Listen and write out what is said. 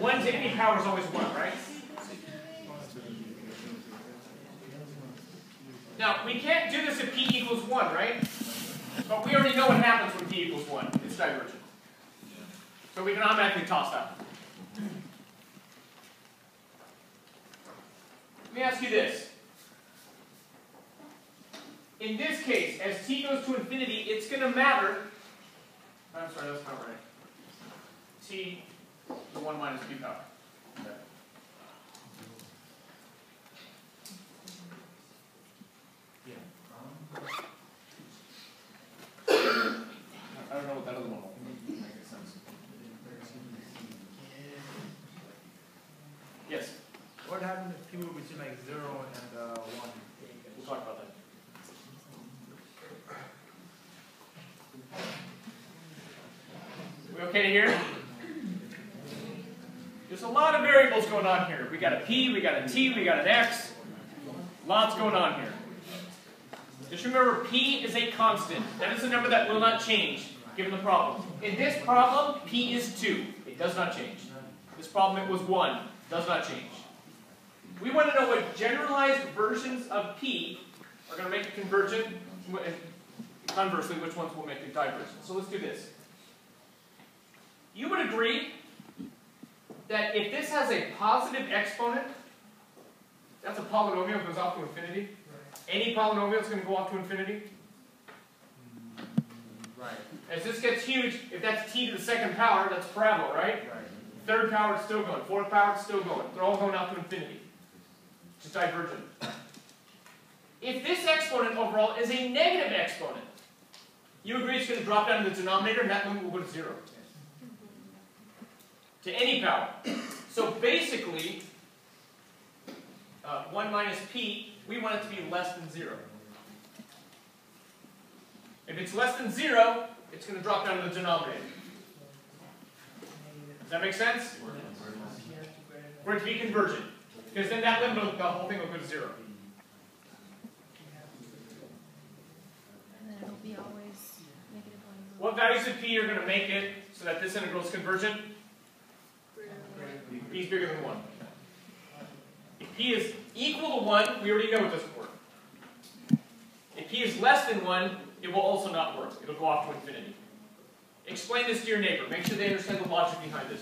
1 to any power is always 1, right? Now, we can't do this if p equals 1, right? But we already know what happens when p equals 1. It's divergent. So we can automatically toss that. Let me ask you this. In this case, as t goes to infinity, it's going to matter. I'm sorry, that's not right. t 1 minus p power. I don't know what that other one will. Yes, What happens if people between like zero and uh, one? we'll talk about that. We okay to hear? A lot of variables going on here. We got a p, we got a t, we got an x. Lots going on here. Just remember, p is a constant. That is a number that will not change, given the problem. In this problem, p is 2. It does not change. This problem, it was 1. Does not change. We want to know what generalized versions of p are going to make it convergent, and conversely, which ones will make it divergent. So let's do this. You would agree that if this has a positive exponent, that's a polynomial that goes off to infinity. Any polynomial is going to go off to infinity. Mm, right. As this gets huge, if that's t to the second power, that's parabola, right? Right. Third power, it's still going. Fourth power, it's still going. They're all going out to infinity. It's divergent. If this exponent overall is a negative exponent, you agree it's going to drop down to the denominator and that limit will go to zero. To any power. So basically, uh, 1 minus p, we want it to be less than 0. If it's less than 0, it's going to drop down to the denominator. Does that make sense? For it to be convergent. Because then that limit, will- the whole thing will go to 0. And then it'll be always negative one. What values of p are going to make it so that this integral is convergent? Bigger than 1. If p is equal to 1, we already know it doesn't work. If p is less than 1, it will also not work. It'll go off to infinity. Explain this to your neighbor. Make sure they understand the logic behind this.